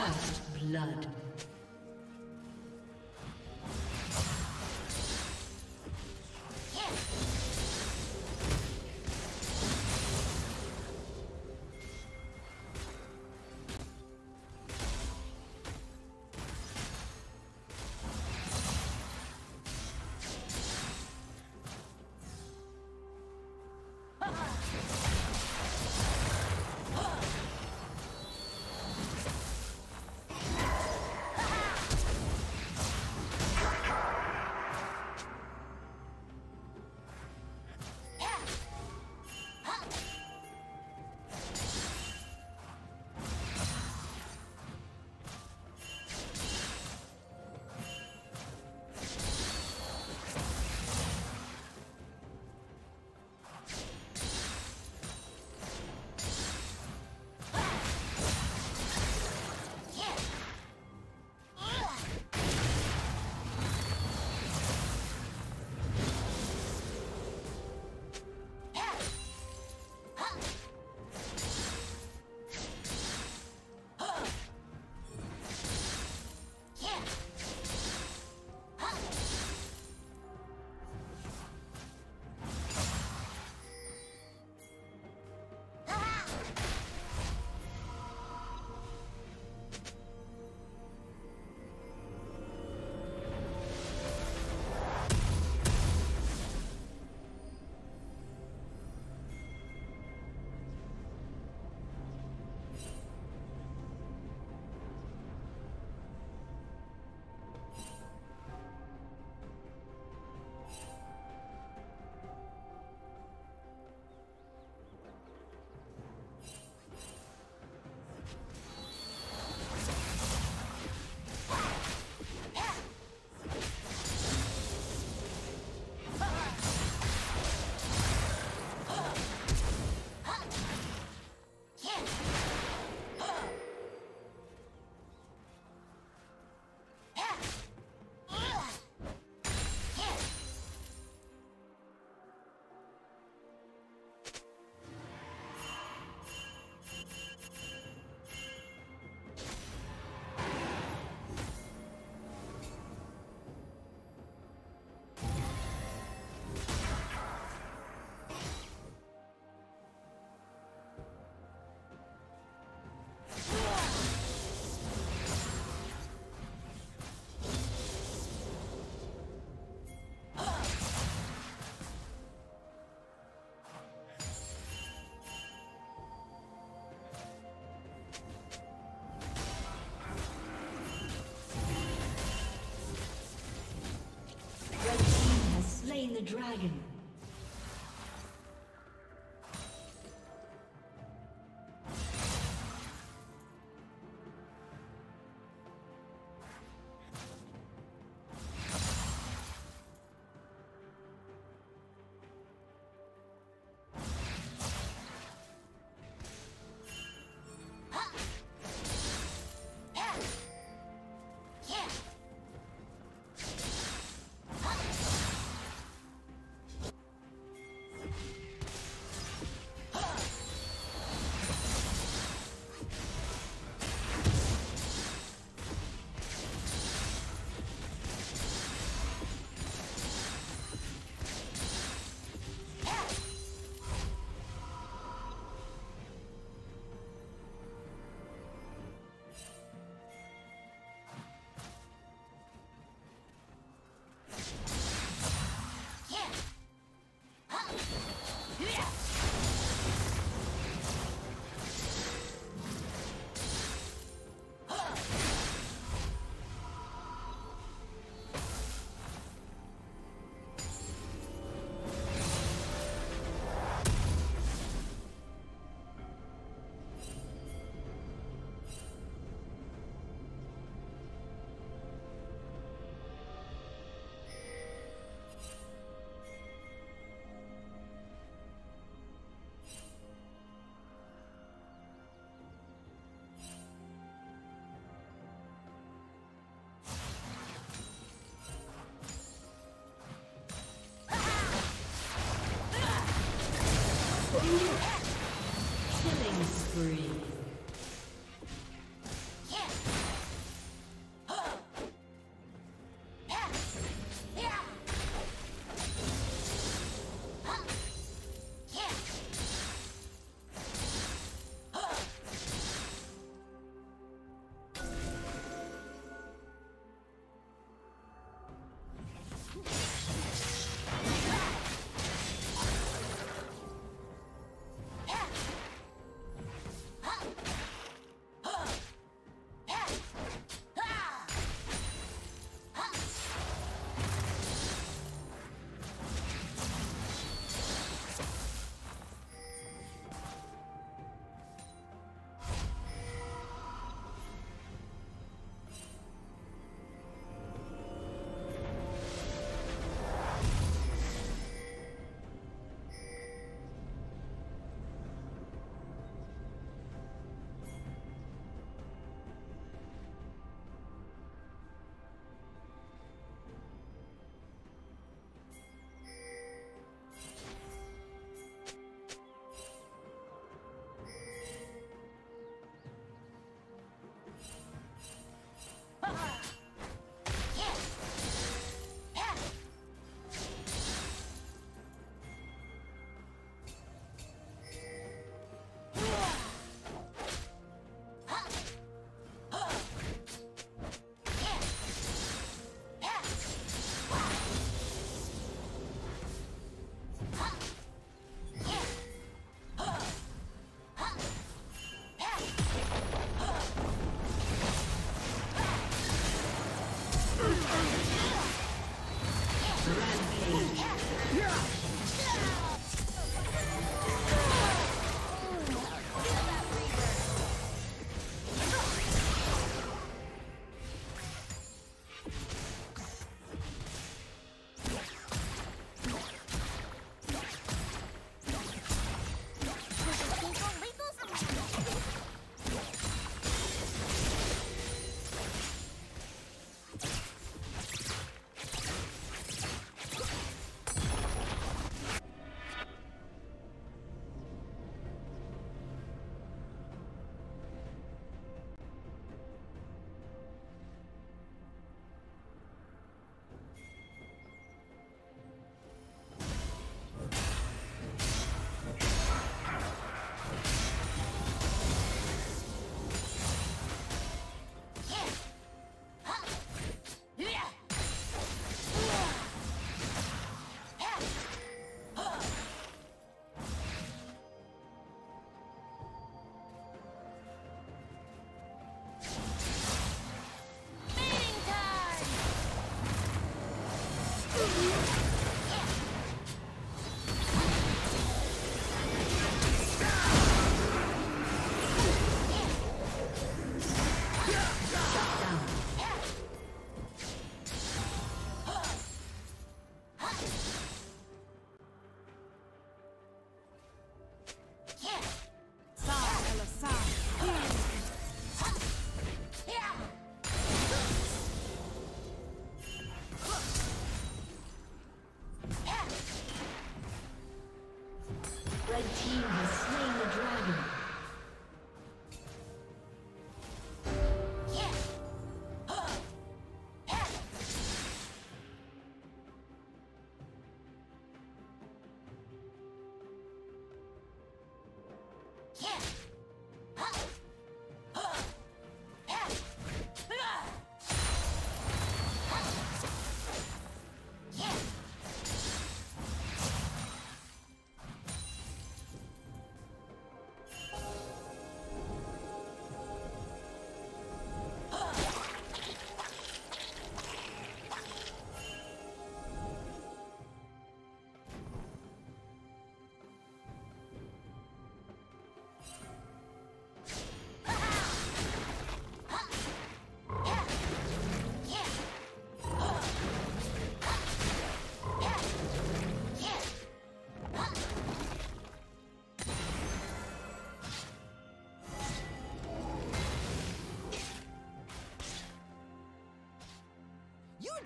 First blood. The dragon.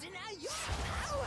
Deny your power!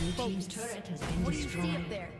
Blue team's turret has been destroyed. What do you see up there?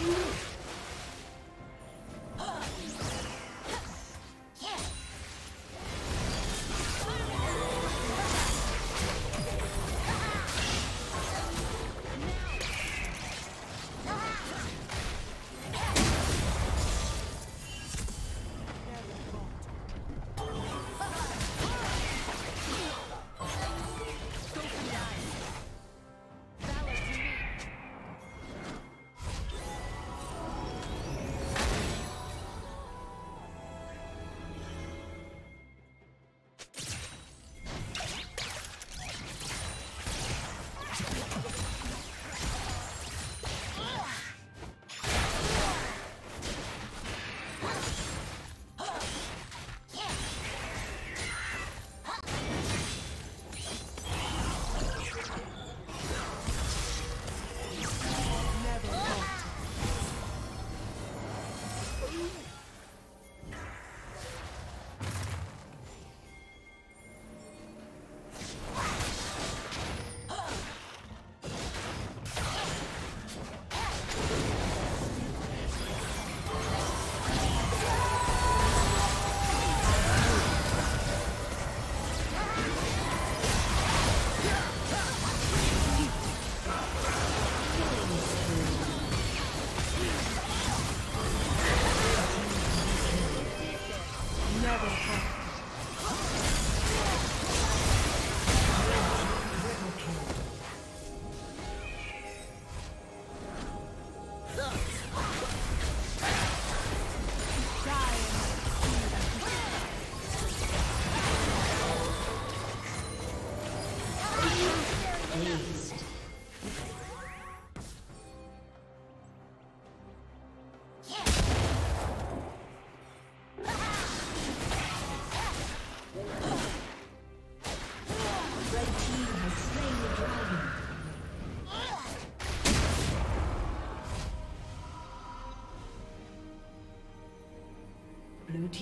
Absolute.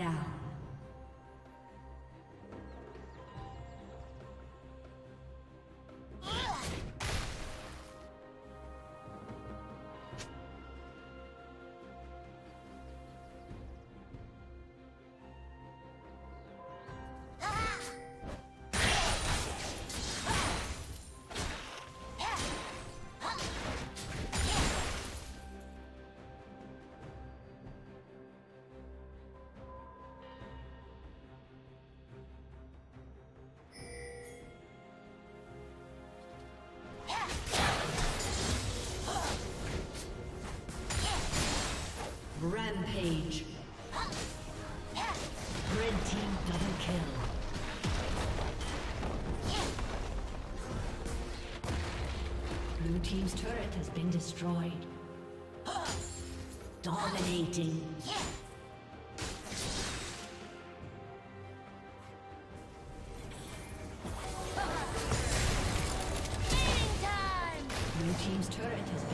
Down. Rampage. Red team double kill. Blue team's turret has been destroyed. Dominating. Blue team's turret has